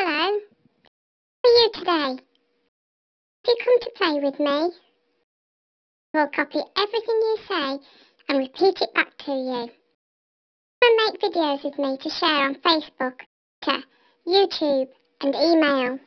Hello. How are you today? Have you come to play with me, I will copy everything you say and repeat it back to you. Come and make videos with me to share on Facebook, Twitter, YouTube and email.